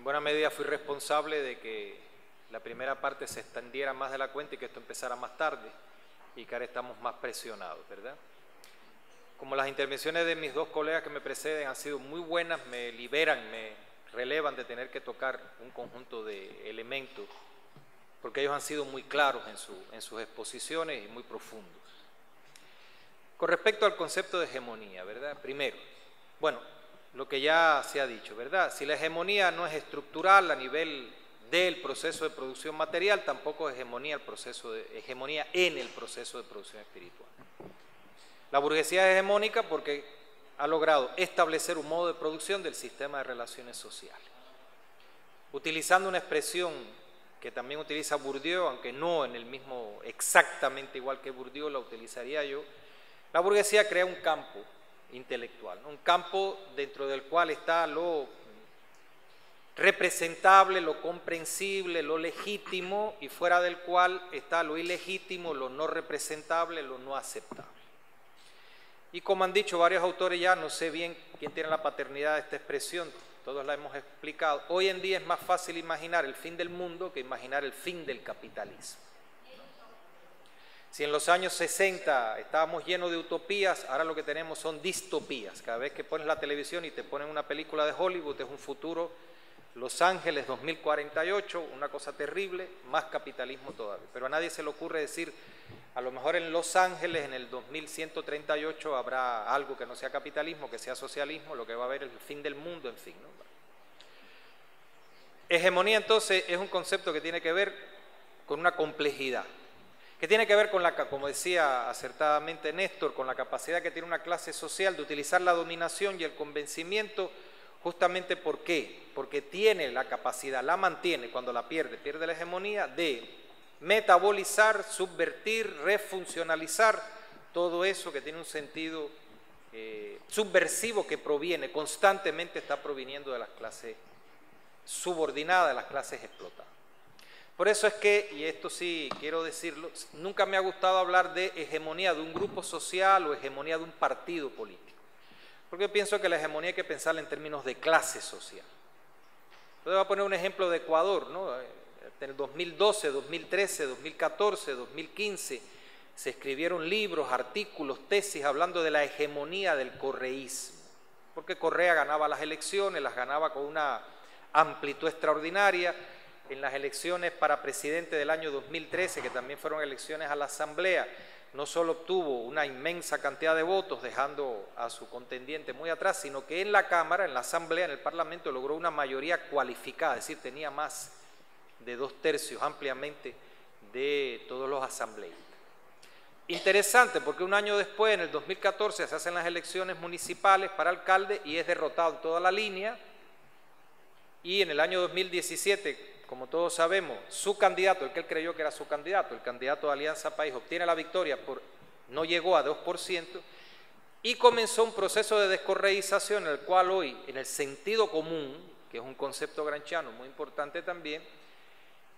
en buena medida fui responsable de que la primera parte se extendiera más de la cuenta y que esto empezara más tarde y que ahora estamos más presionados, ¿verdad? Como las intervenciones de mis dos colegas que me preceden han sido muy buenas, me liberan, me relevan de tener que tocar un conjunto de elementos, porque ellos han sido muy claros en, su, en sus exposiciones y muy profundos. Con respecto al concepto de hegemonía, ¿verdad? Primero, bueno, lo que ya se ha dicho, ¿verdad? Si la hegemonía no es estructural a nivel del proceso de producción material, tampoco es hegemonía, el proceso de, hegemonía en el proceso de producción espiritual. La burguesía es hegemónica porque ha logrado establecer un modo de producción del sistema de relaciones sociales. Utilizando una expresión que también utiliza Bourdieu, aunque no en el mismo exactamente igual que Bourdieu la utilizaría yo, la burguesía crea un campo intelectual, un campo dentro del cual está lo representable, lo comprensible, lo legítimo, y fuera del cual está lo ilegítimo, lo no representable, lo no aceptable. Y como han dicho varios autores ya, no sé bien quién tiene la paternidad de esta expresión, todos la hemos explicado, hoy en día es más fácil imaginar el fin del mundo que imaginar el fin del capitalismo. Si en los años 60 estábamos llenos de utopías, ahora lo que tenemos son distopías. Cada vez que pones la televisión y te ponen una película de Hollywood, es un futuro Los Ángeles 2048, una cosa terrible, más capitalismo todavía. Pero a nadie se le ocurre decir, a lo mejor en Los Ángeles en el 2138 habrá algo que no sea capitalismo, que sea socialismo, lo que va a haber es el fin del mundo, en fin. Hegemonía entonces es un concepto que tiene que ver con una complejidad que tiene que ver con la, como decía acertadamente Néstor, con la capacidad que tiene una clase social de utilizar la dominación y el convencimiento, justamente ¿por qué? Porque tiene la capacidad, la mantiene cuando la pierde, pierde la hegemonía, de metabolizar, subvertir, refuncionalizar todo eso que tiene un sentido eh, subversivo que proviene, constantemente está proviniendo de las clases subordinadas, de las clases explotadas. Por eso es que, y esto sí quiero decirlo, nunca me ha gustado hablar de hegemonía de un grupo social o hegemonía de un partido político. Porque pienso que la hegemonía hay que pensarla en términos de clase social. Entonces voy a poner un ejemplo de Ecuador, ¿no? En el 2012, 2013, 2014, 2015 se escribieron libros, artículos, tesis hablando de la hegemonía del correísmo. Porque Correa ganaba las elecciones, las ganaba con una amplitud extraordinaria en las elecciones para presidente del año 2013, que también fueron elecciones a la Asamblea, no solo obtuvo una inmensa cantidad de votos, dejando a su contendiente muy atrás, sino que en la Cámara, en la Asamblea, en el Parlamento, logró una mayoría cualificada, es decir, tenía más de dos tercios ampliamente de todos los asambleístas. Interesante, porque un año después, en el 2014, se hacen las elecciones municipales para alcalde y es derrotado toda la línea. Y en el año 2017, como todos sabemos, su candidato, el que él creyó que era su candidato, el candidato de Alianza País, obtiene la victoria, por, no llegó a 2%, y comenzó un proceso de descorreización el cual hoy, en el sentido común, que es un concepto granchano muy importante también,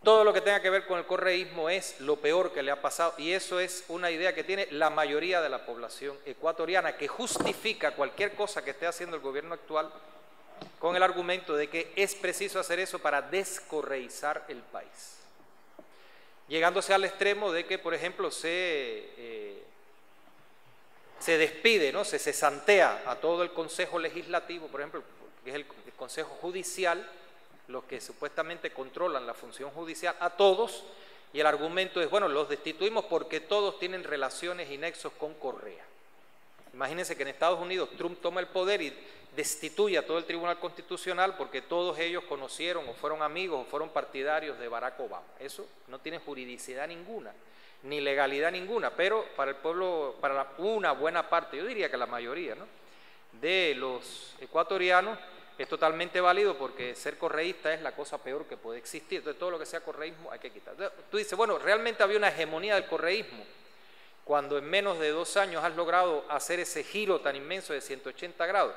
todo lo que tenga que ver con el correísmo es lo peor que le ha pasado y eso es una idea que tiene la mayoría de la población ecuatoriana que justifica cualquier cosa que esté haciendo el gobierno actual con el argumento de que es preciso hacer eso para descorreizar el país. Llegándose al extremo de que, por ejemplo, se, eh, se despide, ¿no? se cesantea a todo el Consejo Legislativo, por ejemplo, que es el, el Consejo Judicial, los que supuestamente controlan la función judicial, a todos, y el argumento es, bueno, los destituimos porque todos tienen relaciones y nexos con Correa. Imagínense que en Estados Unidos Trump toma el poder y destituye a todo el Tribunal Constitucional porque todos ellos conocieron o fueron amigos o fueron partidarios de Barack Obama. Eso no tiene juridicidad ninguna, ni legalidad ninguna, pero para el pueblo, para una buena parte, yo diría que la mayoría, ¿no? de los ecuatorianos es totalmente válido porque ser correísta es la cosa peor que puede existir. Entonces todo lo que sea correísmo hay que quitar. tú dices, bueno, realmente había una hegemonía del correísmo cuando en menos de dos años has logrado hacer ese giro tan inmenso de 180 grados.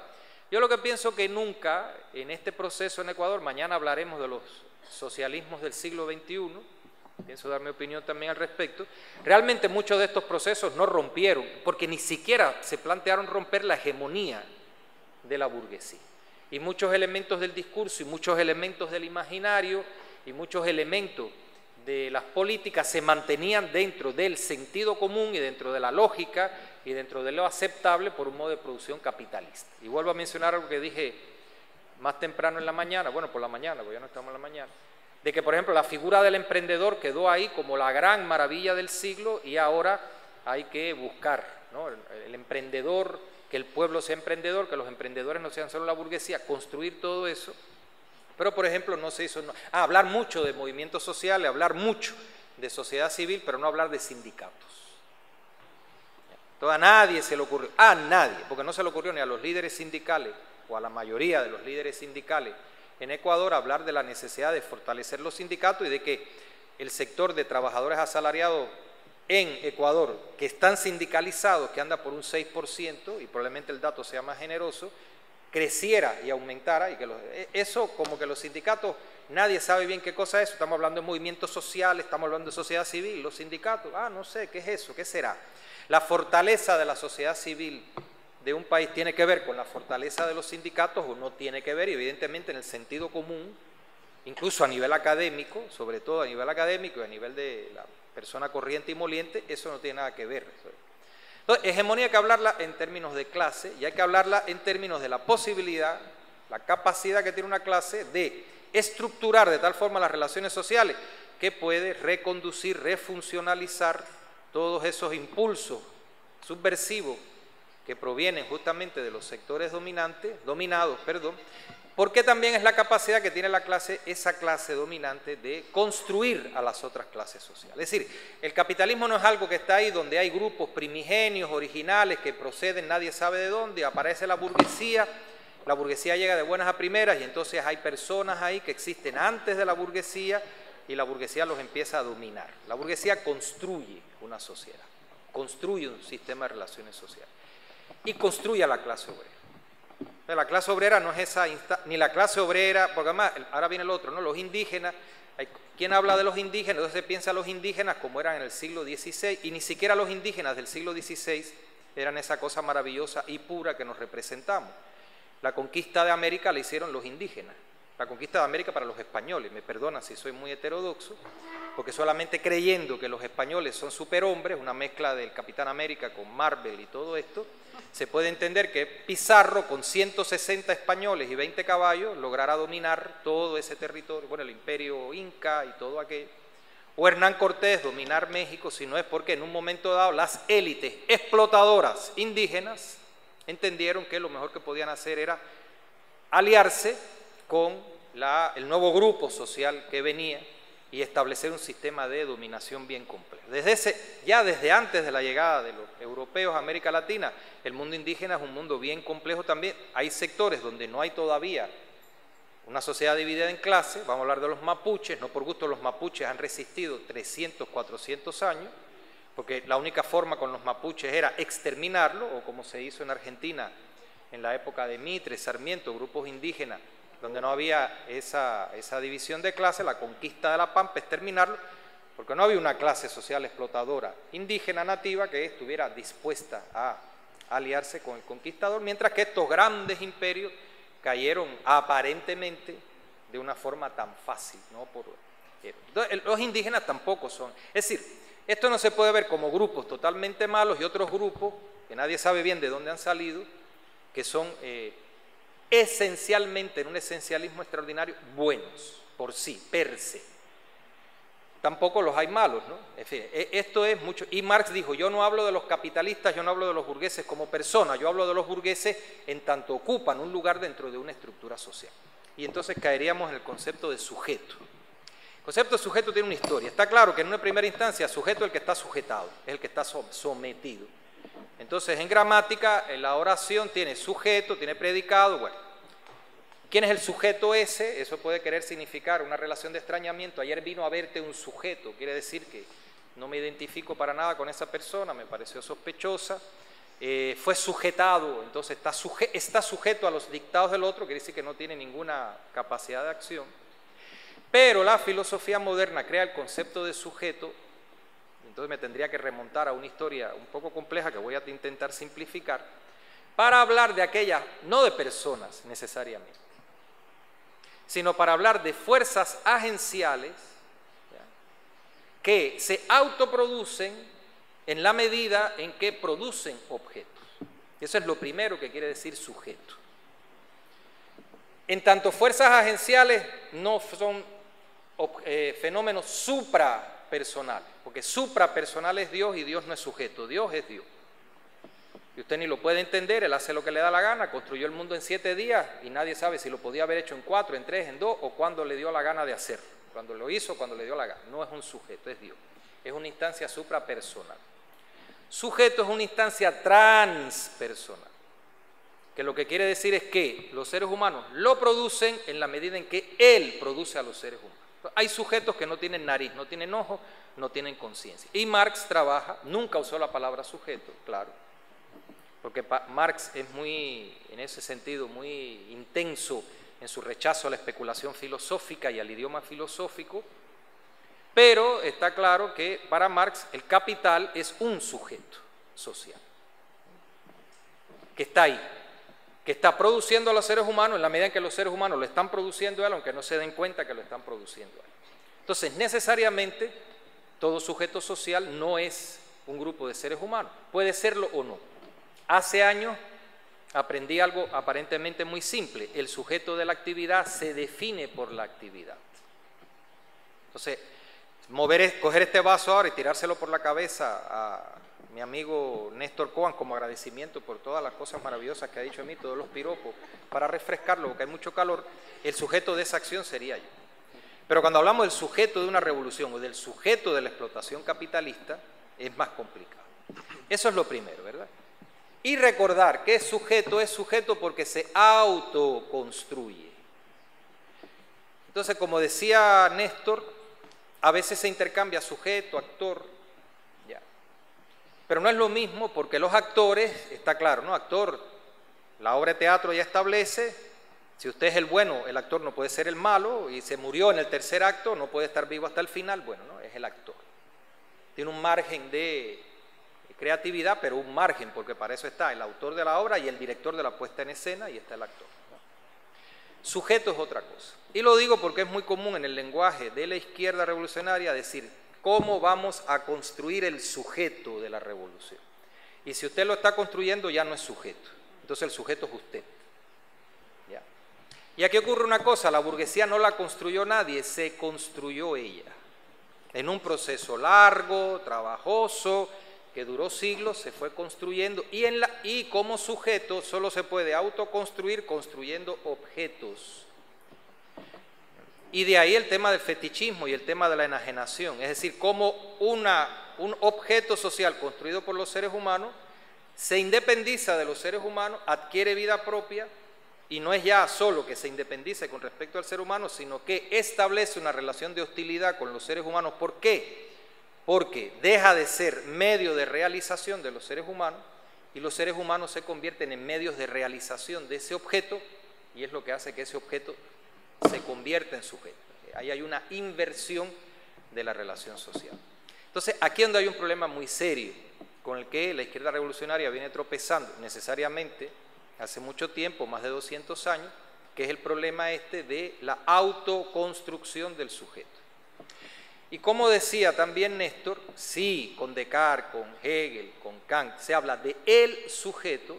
Yo lo que pienso que nunca en este proceso en Ecuador, mañana hablaremos de los socialismos del siglo XXI, pienso dar mi opinión también al respecto, realmente muchos de estos procesos no rompieron, porque ni siquiera se plantearon romper la hegemonía de la burguesía. Y muchos elementos del discurso y muchos elementos del imaginario y muchos elementos de las políticas se mantenían dentro del sentido común y dentro de la lógica y dentro de lo aceptable por un modo de producción capitalista. Y vuelvo a mencionar algo que dije más temprano en la mañana, bueno, por la mañana, porque ya no estamos en la mañana, de que, por ejemplo, la figura del emprendedor quedó ahí como la gran maravilla del siglo y ahora hay que buscar, ¿no? el, emprendedor, que el pueblo sea emprendedor, que los emprendedores no sean solo la burguesía, construir todo eso. Pero, por ejemplo, no se hizo, ah, hablar mucho de movimientos sociales, hablar mucho de sociedad civil, pero no hablar de sindicatos. a nadie se le ocurrió, a nadie, porque no se le ocurrió ni a los líderes sindicales o a la mayoría de los líderes sindicales en Ecuador hablar de la necesidad de fortalecer los sindicatos y de que el sector de trabajadores asalariados en Ecuador, que están sindicalizados, que anda por un 6%, y probablemente el dato sea más generoso, creciera y aumentara, y que e, eso como que los sindicatos, nadie sabe bien qué cosa es, estamos hablando de movimientos sociales, estamos hablando de sociedad civil, los sindicatos, ah, no sé, ¿qué es eso? ¿Qué será? La fortaleza de la sociedad civil de un país tiene que ver con la fortaleza de los sindicatos o no tiene que ver, y evidentemente en el sentido común, incluso a nivel académico, sobre todo a nivel académico y a nivel de la persona corriente y moliente, eso no tiene nada que ver. Entonces, hegemonía hay que hablarla en términos de clase y hay que hablarla en términos de la posibilidad, la capacidad que tiene una clase de estructurar de tal forma las relaciones sociales que puede reconducir, refuncionalizar todos esos impulsos subversivos que provienen justamente de los sectores dominantes, dominados, perdón, porque también es la capacidad que tiene la clase, esa clase dominante, de construir a las otras clases sociales. Es decir, el capitalismo no es algo que está ahí donde hay grupos primigenios, originales, que proceden, nadie sabe de dónde, aparece la burguesía, la burguesía llega de buenas a primeras y entonces hay personas ahí que existen antes de la burguesía y la burguesía los empieza a dominar. La burguesía construye una sociedad, construye un sistema de relaciones sociales y construye a la clase obrera. La clase obrera no es esa, ni la clase obrera, porque además, ahora viene el otro, ¿no? Los indígenas, ¿quién habla de los indígenas? Entonces piensa los indígenas como eran en el siglo XVI, y ni siquiera los indígenas del siglo XVI eran esa cosa maravillosa y pura que nos representamos. La conquista de América la hicieron los indígenas, la conquista de América para los españoles, me perdonan si soy muy heterodoxo, porque solamente creyendo que los españoles son superhombres, una mezcla del Capitán América con Marvel y todo esto, se puede entender que Pizarro con 160 españoles y 20 caballos logrará dominar todo ese territorio, bueno, el imperio inca y todo aquello. O Hernán Cortés dominar México, si no es porque en un momento dado las élites explotadoras indígenas entendieron que lo mejor que podían hacer era aliarse con el nuevo grupo social que venía y establecer un sistema de dominación bien complejo. Desde ese, ya desde antes de la llegada de los europeos a América Latina, el mundo indígena es un mundo bien complejo también. Hay sectores donde no hay todavía una sociedad dividida en clases, vamos a hablar de los mapuches, no por gusto los mapuches han resistido 300, 400 años, porque la única forma con los mapuches era exterminarlo, o como se hizo en Argentina en la época de Mitre, Sarmiento, grupos indígenas donde no había esa, división de clases, la conquista de la Pampa es terminarlo, porque no había una clase social explotadora indígena nativa que estuviera dispuesta a aliarse con el conquistador, mientras que estos grandes imperios cayeron aparentemente de una forma tan fácil. ¿no? Por, los indígenas tampoco son. Es decir, esto no se puede ver como grupos totalmente malos y otros grupos que nadie sabe bien de dónde han salido, que son eh, esencialmente, en un esencialismo extraordinario, buenos por sí, per se. Tampoco los hay malos, ¿no? E, esto es mucho. Y Marx dijo, yo no hablo de los capitalistas, yo no hablo de los burgueses como personas, yo hablo de los burgueses en tanto ocupan un lugar dentro de una estructura social. Y entonces caeríamos en el concepto de sujeto. El concepto de sujeto tiene una historia. Está claro que en una primera instancia, sujeto es el que está sujetado, es el que está sometido. Entonces, en gramática, la oración tiene sujeto, tiene predicado, bueno. ¿Quién es el sujeto ese? Eso puede querer significar una relación de extrañamiento. Ayer vino a verte un sujeto, quiere decir que no me identifico para nada con esa persona, me pareció sospechosa. Eh, fue sujetado, entonces está, está sujeto a los dictados del otro, quiere decir que no tiene ninguna capacidad de acción. Pero la filosofía moderna crea el concepto de sujeto entonces me tendría que remontar a una historia un poco compleja que voy a intentar simplificar, para hablar de aquellas, no de personas necesariamente, sino para hablar de fuerzas agenciales que se autoproducen en la medida en que producen objetos. Eso es lo primero que quiere decir sujeto. En tanto, fuerzas agenciales no son eh, fenómenos suprapersonales, porque suprapersonal es Dios y Dios no es sujeto, Dios es Dios. Y usted ni lo puede entender, Él hace lo que le da la gana, construyó el mundo en siete días y nadie sabe si lo podía haber hecho en cuatro, en tres, en dos o cuando le dio la gana de hacerlo. Cuando lo hizo, cuando le dio la gana. No es un sujeto, es Dios. Es una instancia suprapersonal. Sujeto es una instancia transpersonal, que lo que quiere decir es que los seres humanos lo producen en la medida en que Él produce a los seres humanos. Hay sujetos que no tienen nariz, no tienen ojo, no tienen conciencia. Y Marx trabaja, nunca usó la palabra sujeto, claro, porque Marx es muy, en ese sentido, muy intenso en su rechazo a la especulación filosófica y al idioma filosófico, pero está claro que para Marx el capital es un sujeto social, que está ahí, que está produciendo a los seres humanos en la medida en que los seres humanos lo están produciendo a él, aunque no se den cuenta que lo están produciendo a él. Entonces, necesariamente, todo sujeto social no es un grupo de seres humanos, puede serlo o no. Hace años aprendí algo aparentemente muy simple. El sujeto de la actividad se define por la actividad. Entonces, mover, coger este vaso ahora y tirárselo por la cabeza a mi amigo Néstor Coan como agradecimiento por todas las cosas maravillosas que ha dicho a mí, todos los piropos, para refrescarlo porque hay mucho calor, el sujeto de esa acción sería yo. Pero cuando hablamos del sujeto de una revolución o del sujeto de la explotación capitalista, es más complicado. Eso es lo primero, ¿verdad? Y recordar que sujeto es sujeto porque se autoconstruye. Entonces, como decía Néstor, a veces se intercambia sujeto, actor, ya. Pero no es lo mismo porque los actores, está claro, ¿no? Actor, la obra de teatro ya establece, si usted es el bueno, el actor no puede ser el malo, y se murió en el tercer acto, no puede estar vivo hasta el final, bueno, ¿no? Es el actor. Tiene un margen de creatividad, pero un margen, porque para eso está el autor de la obra y el director de la puesta en escena y está el actor. Sujeto es otra cosa. Y lo digo porque es muy común en el lenguaje de la izquierda revolucionaria decir cómo vamos a construir el sujeto de la revolución. Y si usted lo está construyendo ya no es sujeto. Entonces el sujeto es usted. Y aquí ocurre una cosa, la burguesía no la construyó nadie, se construyó ella. En un proceso largo, trabajoso, que duró siglos, se fue construyendo y, en la, y como sujeto solo se puede autoconstruir construyendo objetos. Y de ahí el tema del fetichismo y el tema de la enajenación, es decir, como una, un objeto social construido por los seres humanos se independiza de los seres humanos, adquiere vida propia y no es ya solo que se independice con respecto al ser humano, sino que establece una relación de hostilidad con los seres humanos. ¿Por qué? porque deja de ser medio de realización de los seres humanos y los seres humanos se convierten en medios de realización de ese objeto y es lo que hace que ese objeto se convierta en sujeto. Ahí hay una inversión de la relación social. Entonces, aquí donde hay un problema muy serio con el que la izquierda revolucionaria viene tropezando necesariamente hace mucho tiempo, más de 200 años, que es el problema este de la autoconstrucción del sujeto. Y como decía también Néstor, sí, con Descartes, con Hegel, con Kant, se habla de el sujeto,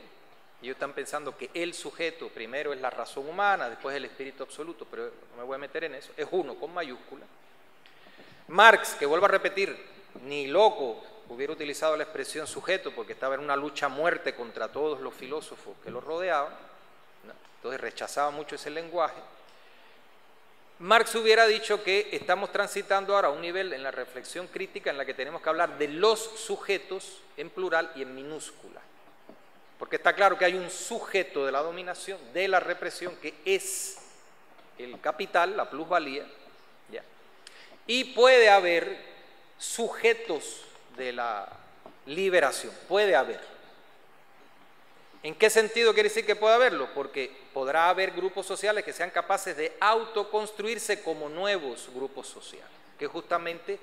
ellos están pensando que el sujeto primero es la razón humana, después el espíritu absoluto, pero no me voy a meter en eso, es uno con mayúscula. Marx, que vuelvo a repetir, ni loco hubiera utilizado la expresión sujeto porque estaba en una lucha a muerte contra todos los filósofos que lo rodeaban, entonces rechazaba mucho ese lenguaje. Marx hubiera dicho que estamos transitando ahora a un nivel en la reflexión crítica en la que tenemos que hablar de los sujetos en plural y en minúscula. Porque está claro que hay un sujeto de la dominación, de la represión, que es el capital, la plusvalía, y puede haber sujetos de la liberación, puede haber. ¿En qué sentido quiere decir que puede haberlo? Porque podrá haber grupos sociales que sean capaces de autoconstruirse como nuevos grupos sociales, que justamente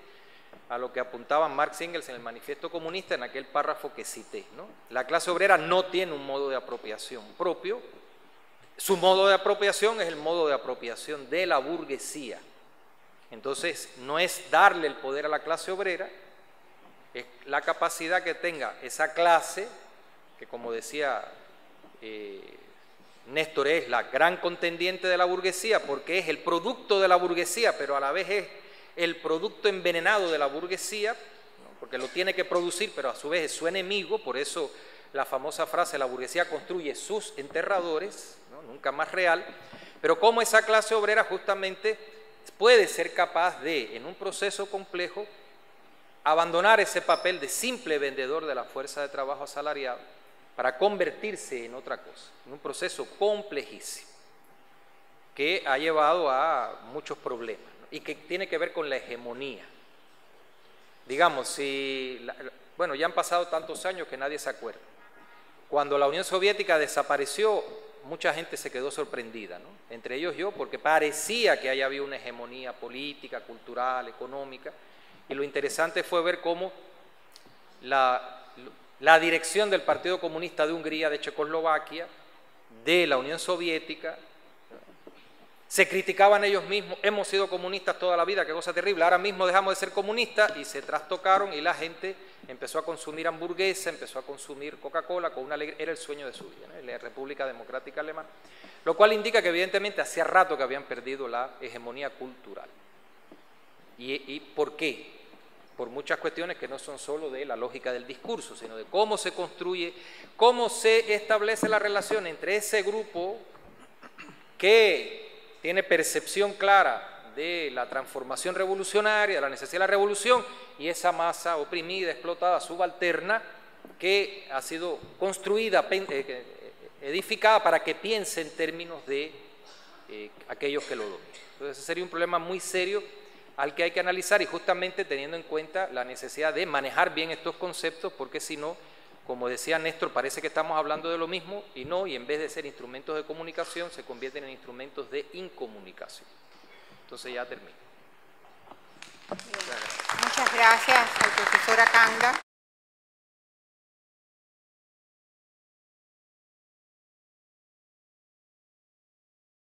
a lo que apuntaban Marx Engels en el Manifiesto Comunista en aquel párrafo que cité. ¿no? La clase obrera no tiene un modo de apropiación propio, su modo de apropiación es el modo de apropiación de la burguesía. Entonces, no es darle el poder a la clase obrera, es la capacidad que tenga esa clase, que como decía eh, Néstor es la gran contendiente de la burguesía, porque es el producto de la burguesía, pero a la vez es el producto envenenado de la burguesía, porque lo tiene que producir, pero a su vez es su enemigo, por eso la famosa frase, la burguesía construye sus enterradores, nunca más real, pero cómo esa clase obrera justamente puede ser capaz de, en un proceso complejo, abandonar ese papel de simple vendedor de la fuerza de trabajo asalariado para convertirse en otra cosa, en un proceso complejísimo que ha llevado a muchos problemas y que tiene que ver con la hegemonía. Digamos, si, bueno, ya han pasado tantos años que nadie se acuerda. Cuando la Unión Soviética desapareció, mucha gente se quedó sorprendida, ¿no? entre ellos yo, porque parecía que haya habido una hegemonía política, cultural, económica, y lo interesante fue ver cómo la, dirección del Partido Comunista de Hungría, de Checoslovaquia, de la Unión Soviética, se criticaban ellos mismos, hemos sido comunistas toda la vida, qué cosa terrible, ahora mismo dejamos de ser comunistas y se trastocaron y la gente empezó a consumir hamburguesa, empezó a consumir Coca-Cola, con una era el sueño de su vida, la República Democrática Alemana, lo cual indica que evidentemente hacía rato que habían perdido la hegemonía cultural. ¿Y, y por qué? Por muchas cuestiones que no son solo de la lógica del discurso, sino de cómo se construye, cómo se establece la relación entre ese grupo que tiene percepción clara de la transformación revolucionaria, de la necesidad de la revolución, y esa masa oprimida, explotada, subalterna, que ha sido construida, eh, eh, edificada para que piense en términos de eh, aquellos que lo dominan. Entonces ese sería un problema muy serio al que hay que analizar y justamente teniendo en cuenta la necesidad de manejar bien estos conceptos, porque si no, como decía Néstor, parece que estamos hablando de lo mismo y no, y en vez de ser instrumentos de comunicación, se convierten en instrumentos de incomunicación. Entonces ya termino. Muchas gracias al profesor.